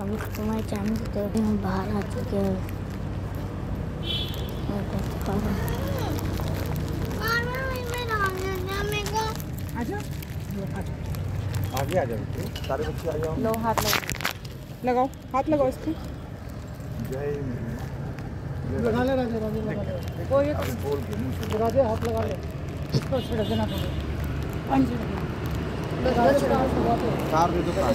हम तुम्हारे चैनल से हम बाहर आ चुके हैं। तो आगे आ जाओ सारे बच्चे आ जाओ। लो हाथ लगाओ। लगाओ हाथ लगाओ इसको। जय लगा ले राजे राजे लगा ले। कोई अभी बोल के मुँह राजे हाथ लगा ले। इसको छिड़क देना पड़ेगा। पानी छिड़क देना लगा ले हाथ लगा ले। कार दे दो कार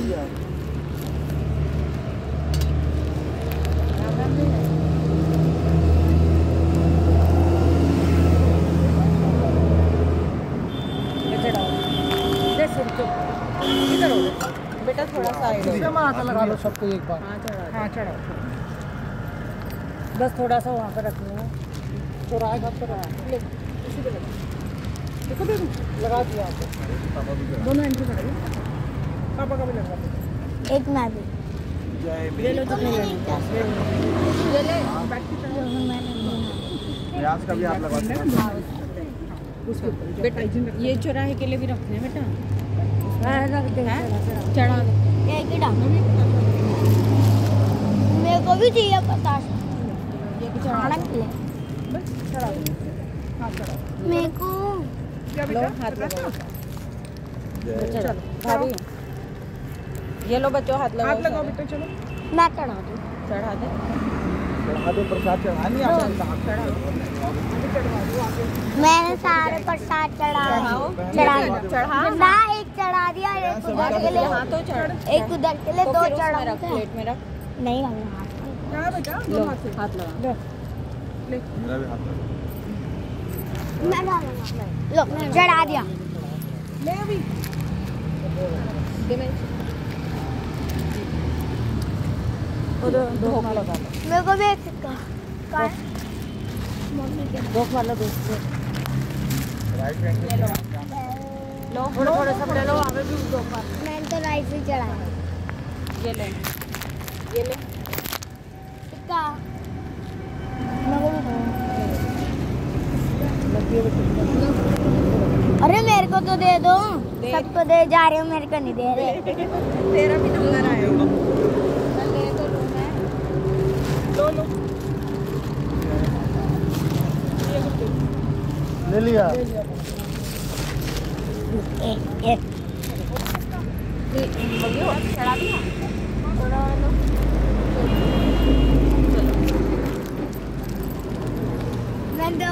ये चढ़ाओ दे सिर को इधर हो जा। बेटा थोड़ा साइड इसका में हाथ लगा लो सबको एक बार। हाँ चढ़ाओ हाँ बस थोड़ा सा वहाँ पर रखना है तो राय हाथ पर इसी पे देखो देखो लगा दिया आपको। दोनों एंट्री पापा का भी लगा एक मैं भी। जय ले लो जितने लेना ले ले बैठ के प्रयास का भी हाथ लगा उसके बेटा ये चौराहे के लिए भी रखने हैं बेटा। रख दे। चढ़ा दो। एक ही मेरे को भी चाहिए पचास के हाँ मेरे को ये लो बच्चों हाथ लगाओ हाथ लगाओ बेटा चलो मैं चढ़ा दूँ चढ़ा दे चढ़ा दो प्रसाद चढ़ानी है चढ़ा मैंने सारे प्रसाद चढ़ा चढ़ा चढ़ा चढ़ा दिया एक उधर के लिए हाँ तो चढ़। एक उधर के लिए तो दो उसमें रख चढ़ा प्लेट में रख। नहीं लगना हाथ। क्या बेटा? लो दोनों हाथ से। हाथ लगा मेरा भी हाथ लगा मैं डालूँगा लो चढ़ा दिया। ले अभी। दे मैं उधर दो लगा लो मेरे को भी एक सिक्का का? मम्मी के। दो वाला दूसरे राइट हैंड ले लो लो। थोड़े थोड़े सब ले लो। दो मैंने तो राइट से चढ़ाया ये ले। ये ले। सिक्का मेरे को भी दो। अरे मेरे को तो दे दो। दे। सबको दे जा रहे हो मेरे को नहीं दे रहे। तेरा भी नंबर तो लो लो ले। लिया। ए, ए, चढ़ा दिया थोड़ा लो। मैं दो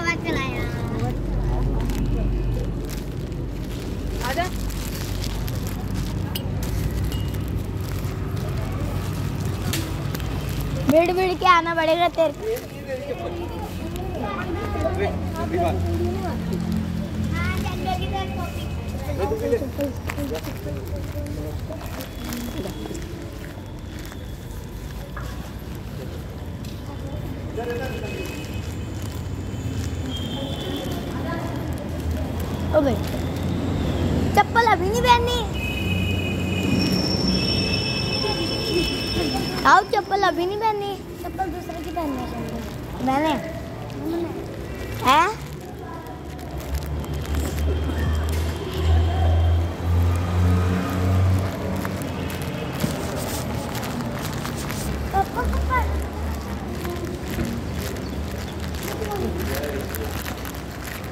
के आना पड़ेगा तेरे को ओ भाई चप्पल अभी नहीं पहननी। आओ चप्पल अभी नहीं पहननी। चप्पल दूसरे की पहननी है। मैंने। है? Thank you.